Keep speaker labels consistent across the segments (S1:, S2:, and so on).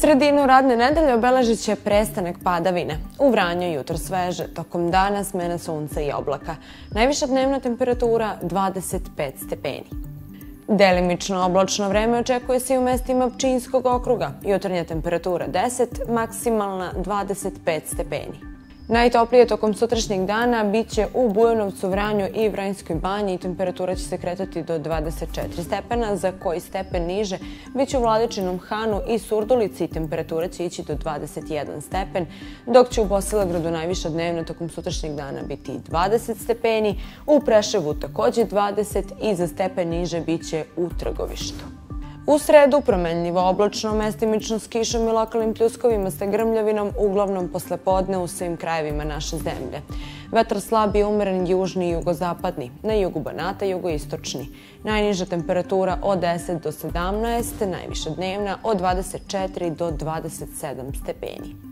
S1: Sredinu radne nedelje obeležit će prestanak padavine. U Vranju jutro sveže, tokom dana smena sunca i oblaka. Najviša dnevna temperatura 25 stepeni. Delimično oblačno vreme očekuje se i u mestima Pčinskog okruga. Jutarnja temperatura 10, maksimalna 25 stepeni. Najtoplije tokom sutrašnjeg dana bit će u Bujanovcu, Vranju i Vranjskoj banji i temperatura će se kretati do 24 stepena, za koji stepen niže bit će u Vladičinom Hanu i Surdulici i temperatura će ići do 21 stepen, dok će u Bosilagradu najviša dnevna tokom sutrašnjeg dana biti 20 stepeni, u Preševu također 20 i za stepen niže bit će u Trgovištu. U sredu promenljivo oblačno, mestimično s kišom i lokalnim pljuskovima sa grmljavinom, uglavnom posle podne u svim krajevima naše zemlje. Vetar slab i umeren južni i jugozapadni, na jugu Banata jugoistočni. Najniža temperatura od 10 do 17, najviša dnevna od 24 do 27 stepeni.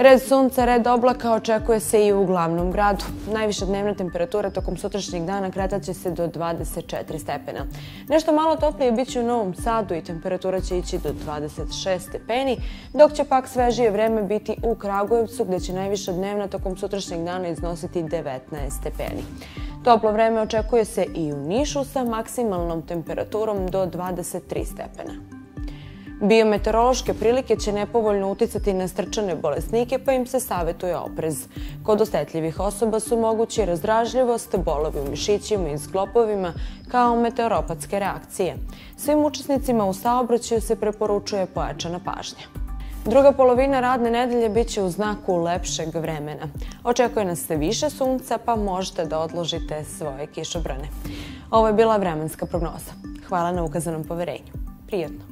S1: Red sunca, red oblaka očekuje se i u glavnom gradu. Najviša dnevna temperatura tokom sutrašnjeg dana kretaće se do 24 stepena. Nešto malo toplije bit će u Novom Sadu i temperatura će ići do 26 stepeni, dok će pak svežije vreme biti u Kragujevcu gdje će najviša dnevna tokom sutrašnjeg dana iznositi 19 stepeni. Toplo vreme očekuje se i u Nišu sa maksimalnom temperaturom do 23 stepena. Biometeorološke prilike će nepovoljno uticati na strčane bolesnike, pa im se savjetuje oprez. Kod osetljivih osoba su mogući razdražljivost, bolovi u mišićima i sklopovima, kao meteoropatske reakcije. Svim učesnicima u saobraćaju se preporučuje pojačana pažnja. Druga polovina radne nedelje bit će u znaku lepšeg vremena. Očekuje nas se više sunca, pa možete da odložite svoje kišobrane. Ovo je bila vremenska prognoza. Hvala na ukazanom poverenju. Prijetno.